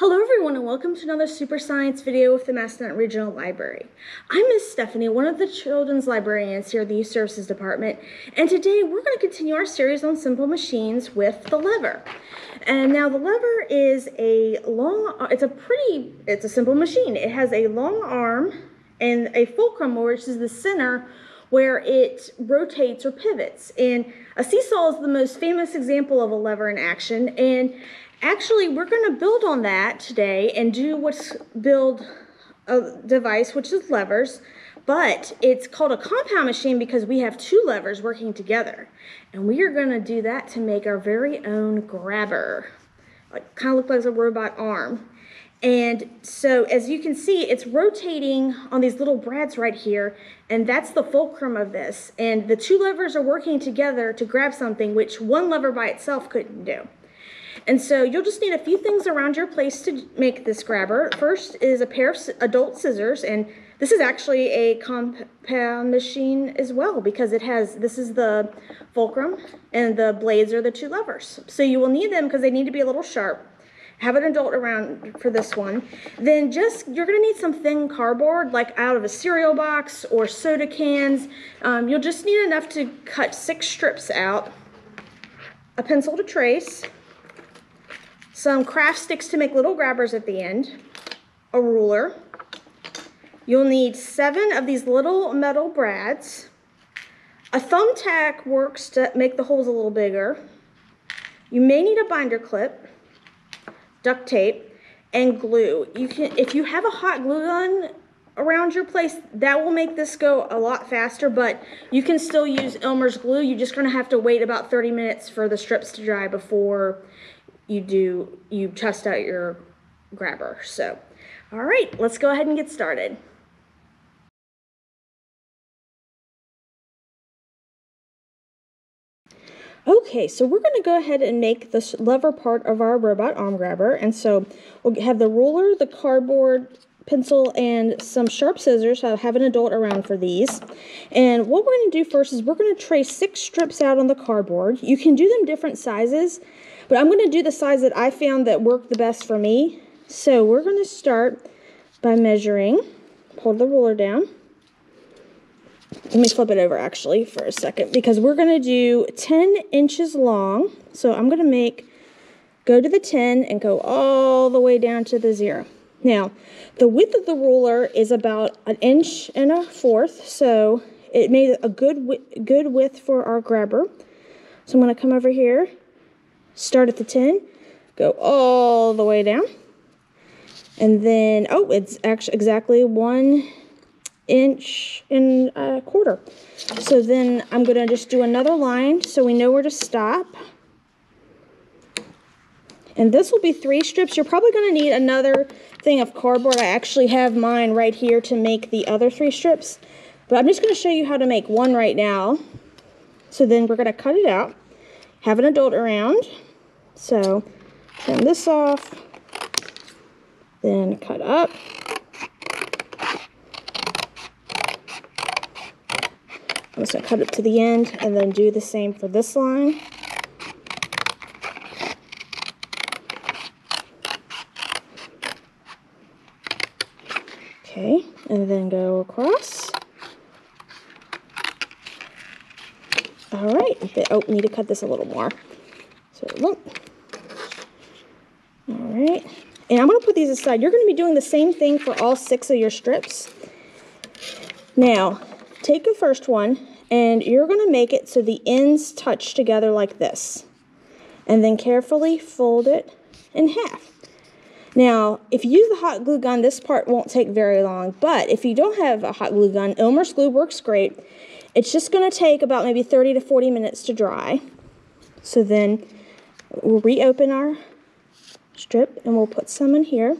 Hello everyone and welcome to another Super Science video with the Massanutten Regional Library. I'm Miss Stephani, one of the children's librarians here at the Youth Services Department, and today we're going to continue our series on simple machines with the lever. And now the lever is a long, it's a pretty, it's a simple machine. It has a long arm and a fulcrum, which is the center where it rotates or pivots. And a seesaw is the most famous example of a lever in action. And Actually, we're going to build on that today and do what's build a device, which is levers, but it's called a compound machine because we have two levers working together. And we are going to do that to make our very own grabber. Like, kind of look like a robot arm. And so as you can see, it's rotating on these little brads right here, and that's the fulcrum of this. And the two levers are working together to grab something which one lever by itself couldn't do. And so you'll just need a few things around your place to make this grabber. First is a pair of adult scissors, and this is actually a compound machine as well because it has, this is the fulcrum and the blades are the two levers. So you will need them because they need to be a little sharp. Have an adult around for this one. Then just, you're gonna need some thin cardboard like out of a cereal box or soda cans. Um, you'll just need enough to cut six strips out, a pencil to trace, some craft sticks to make little grabbers at the end, a ruler. You'll need seven of these little metal brads. A thumbtack works to make the holes a little bigger. You may need a binder clip, duct tape, and glue. You can, if you have a hot glue gun around your place, that will make this go a lot faster, but you can still use Elmer's glue. You're just gonna have to wait about 30 minutes for the strips to dry before you do, you test out your grabber. So, all right, let's go ahead and get started. Okay, so we're going to go ahead and make the lever part of our robot arm grabber. And so we'll have the ruler, the cardboard, pencil, and some sharp scissors. I have an adult around for these. And what we're going to do first is we're going to trace six strips out on the cardboard. You can do them different sizes. But I'm going to do the size that I found that worked the best for me. So we're going to start by measuring. Hold the ruler down. Let me flip it over actually for a second because we're going to do 10 inches long. So I'm going to make, go to the 10 and go all the way down to the zero. Now, the width of the ruler is about an inch and a fourth, so it made a good, good width for our grabber. So I'm going to come over here start at the 10, go all the way down. And then, oh, it's actually exactly one inch and a quarter. So then I'm going to just do another line so we know where to stop. And this will be three strips. You're probably going to need another thing of cardboard. I actually have mine right here to make the other three strips. But I'm just going to show you how to make one right now. So then we're going to cut it out have an adult around. So trim this off, then cut up. Going to cut it to the end and then do the same for this line. Okay, and then go across. All right, oh, need to cut this a little more. So look. All right, and I'm gonna put these aside. You're gonna be doing the same thing for all six of your strips. Now, take the first one and you're gonna make it so the ends touch together like this. And then carefully fold it in half. Now, if you use the hot glue gun, this part won't take very long, but if you don't have a hot glue gun, Elmer's glue works great. It's just going to take about maybe 30 to 40 minutes to dry. So then we'll reopen our strip and we'll put some in here.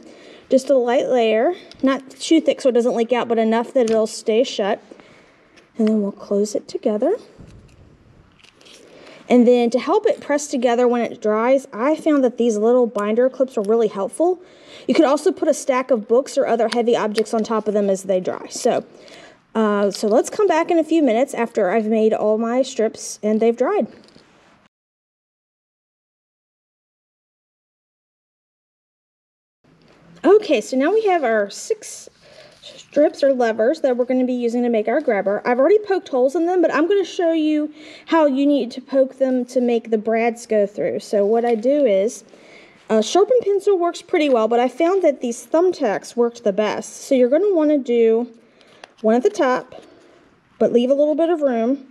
Just a light layer, not too thick so it doesn't leak out, but enough that it'll stay shut. And then we'll close it together. And then to help it press together when it dries, I found that these little binder clips are really helpful. You could also put a stack of books or other heavy objects on top of them as they dry. So uh, so let's come back in a few minutes after I've made all my strips and they've dried. Okay, so now we have our six strips or levers that we're going to be using to make our grabber. I've already poked holes in them, but I'm going to show you how you need to poke them to make the brads go through. So what I do is, uh, a sharpened pencil works pretty well, but I found that these thumbtacks worked the best. So you're going to want to do one at the top, but leave a little bit of room,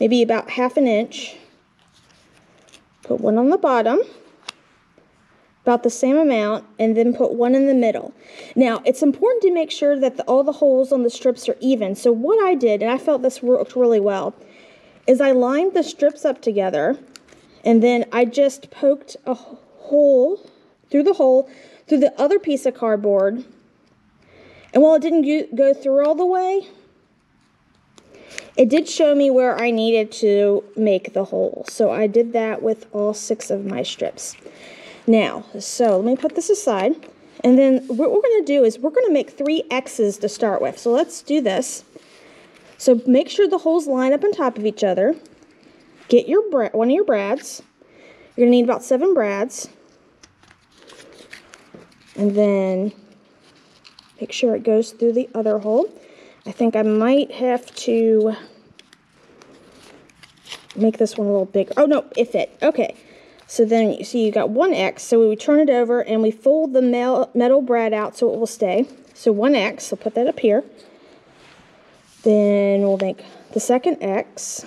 maybe about half an inch. Put one on the bottom about the same amount, and then put one in the middle. Now, it's important to make sure that the, all the holes on the strips are even. So what I did, and I felt this worked really well, is I lined the strips up together, and then I just poked a hole through the hole through the other piece of cardboard. And while it didn't go through all the way, it did show me where I needed to make the hole. So I did that with all six of my strips. Now, so let me put this aside. And then what we're going to do is we're going to make three X's to start with. So let's do this. So make sure the holes line up on top of each other. Get your one of your brads. You're going to need about seven brads. And then make sure it goes through the other hole. I think I might have to make this one a little bigger. Oh, no, it fit. Okay. So then you see you got one X. So we turn it over and we fold the metal brad out so it will stay. So one X, so put that up here. Then we'll make the second X.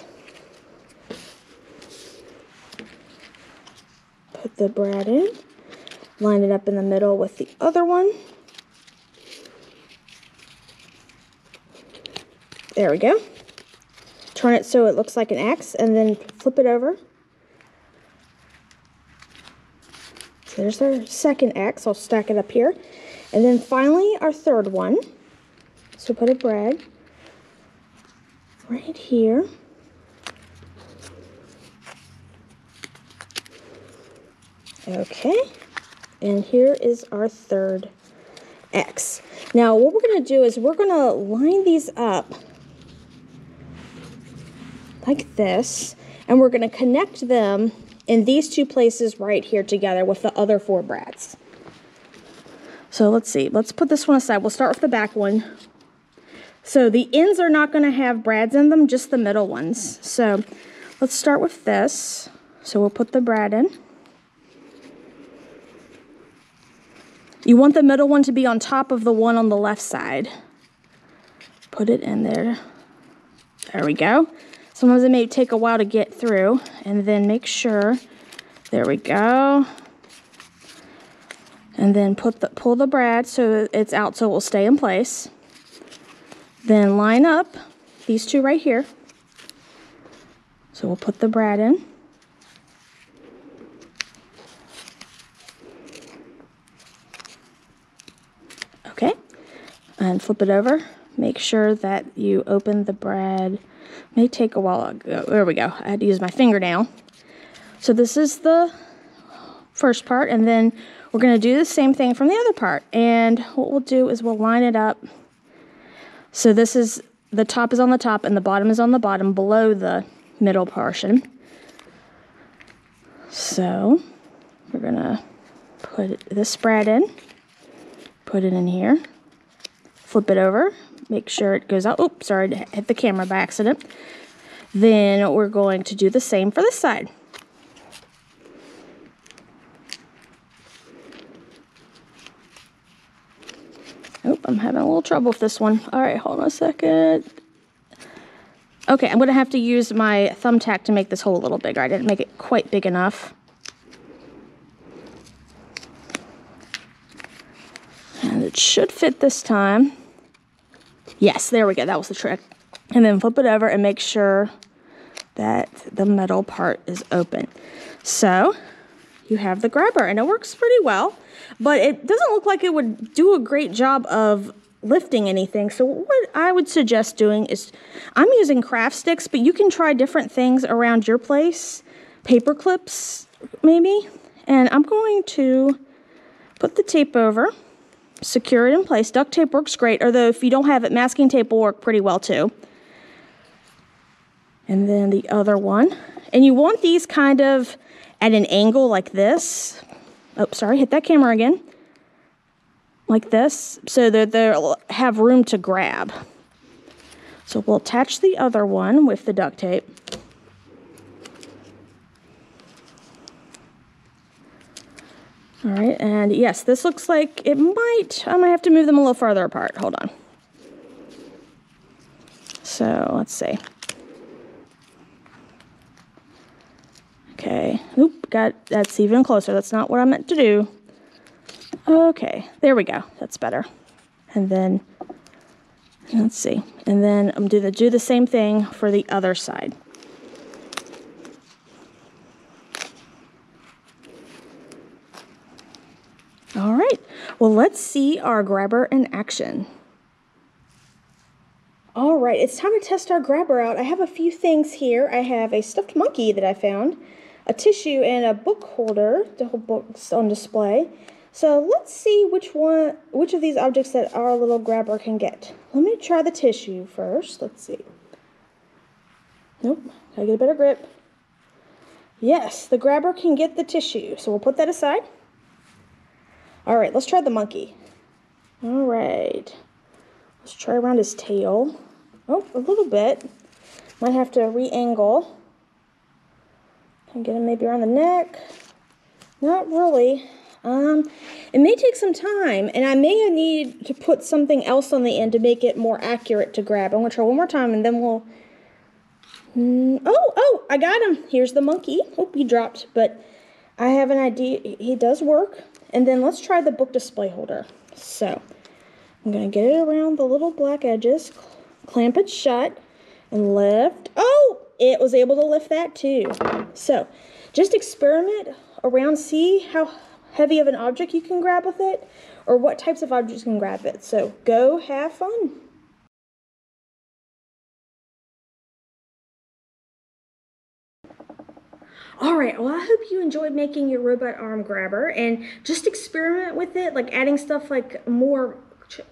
Put the brad in. Line it up in the middle with the other one. There we go. Turn it so it looks like an X and then flip it over. There's our second X. I'll stack it up here. And then finally, our third one. So put a brad right here. Okay. And here is our third X. Now, what we're going to do is we're going to line these up like this, and we're going to connect them in these two places right here together with the other four brads. So let's see, let's put this one aside. We'll start with the back one. So the ends are not gonna have brads in them, just the middle ones. So let's start with this. So we'll put the brad in. You want the middle one to be on top of the one on the left side. Put it in there. There we go. Sometimes it may take a while to get through. And then make sure, there we go. And then put the, pull the brad so it's out so it will stay in place. Then line up these two right here. So we'll put the brad in. Okay, and flip it over. Make sure that you open the brad May take a while. There we go. I had to use my fingernail. So this is the first part, and then we're going to do the same thing from the other part. And what we'll do is we'll line it up. So this is, the top is on the top and the bottom is on the bottom below the middle portion. So we're going to put this brad in, put it in here, flip it over, make sure it goes out. Oops, sorry, hit the camera by accident. Then we're going to do the same for this side. Oh, I'm having a little trouble with this one. All right, hold on a second. Okay, I'm going to have to use my thumbtack to make this hole a little bigger. I didn't make it quite big enough. And it should fit this time. Yes, there we go. That was the trick. And then flip it over and make sure that the metal part is open. So you have the grabber and it works pretty well, but it doesn't look like it would do a great job of lifting anything. So what I would suggest doing is, I'm using craft sticks, but you can try different things around your place. Paper clips, maybe. And I'm going to put the tape over secure it in place. Duct tape works great, although if you don't have it, masking tape will work pretty well too. And then the other one. And you want these kind of at an angle like this. Oh, sorry, hit that camera again. like this so that they'll have room to grab. So we'll attach the other one with the duct tape. All right, and yes, this looks like it might, I might have to move them a little farther apart. Hold on. So let's see. Okay, oop, got, that's even closer. That's not what I meant to do. Okay, there we go. That's better. And then, let's see. And then I'm do the, do the same thing for the other side. All right, well, let's see our grabber in action. All right, it's time to test our grabber out. I have a few things here. I have a stuffed monkey that I found, a tissue, and a book holder to hold books on display. So let's see which one, which of these objects that our little grabber can get. Let me try the tissue first. Let's see. Nope, gotta get a better grip. Yes, the grabber can get the tissue. So we'll put that aside. All right, let's try the monkey. All right. Let's try around his tail. Oh, a little bit. Might have to re-angle. Can get him maybe around the neck. Not really. Um, it may take some time, and I may need to put something else on the end to make it more accurate to grab. I'm going to try one more time, and then we'll... Mm, oh, oh, I got him. Here's the monkey. Oh, he dropped, but I have an idea. He does work. And then let's try the book display holder. So I'm going to get it around the little black edges, clamp it shut, and lift. Oh, it was able to lift that too. So just experiment around, see how heavy of an object you can grab with it, or what types of objects can grab it. So go have fun. All right, well, I hope you enjoyed making your robot arm grabber and just experiment with it, like adding stuff like more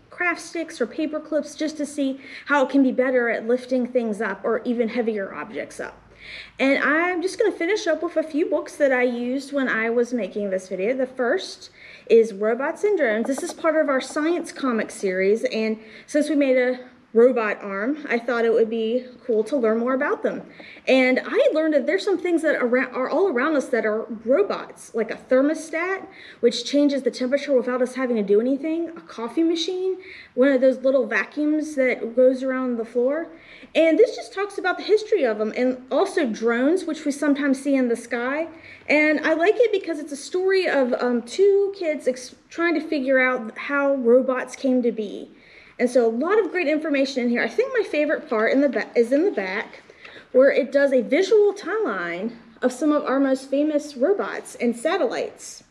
craft sticks or paper clips just to see how it can be better at lifting things up or even heavier objects up. And I'm just going to finish up with a few books that I used when I was making this video. The first is Robots and Drones. This is part of our science comic series, and since we made a robot arm, I thought it would be cool to learn more about them. And I learned that there's some things that are, all around us that are robots, like a thermostat, which changes the temperature without us having to do anything, a coffee machine, one of those little vacuums that goes around the floor. And this just talks about the history of them and also drones, which we sometimes see in the sky. And I like it because it's a story of um, two kids trying to figure out how robots came to be. And so a lot of great information in here. I think my favorite part in the is in the back where it does a visual timeline of some of our most famous robots and satellites.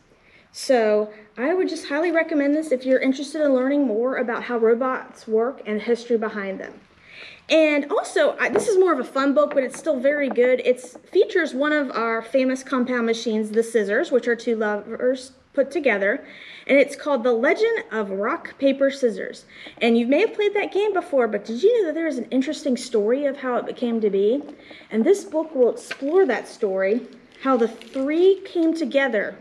So I would just highly recommend this if you're interested in learning more about how robots work and history behind them. And also, I, this is more of a fun book, but it's still very good. It features one of our famous compound machines, the scissors, which are two levers put together. And it's called The Legend of Rock, Paper, Scissors. And you may have played that game before, but did you know that there is an interesting story of how it came to be? And this book will explore that story, how the three came together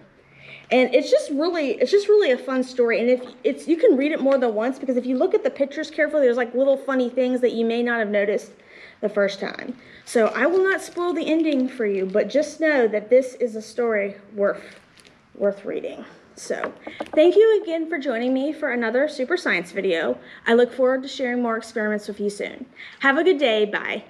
and it's just really it's just really a fun story and if it's you can read it more than once because if you look at the pictures carefully there's like little funny things that you may not have noticed the first time so i will not spoil the ending for you but just know that this is a story worth worth reading. So thank you again for joining me for another super science video. I look forward to sharing more experiments with you soon. Have a good day. Bye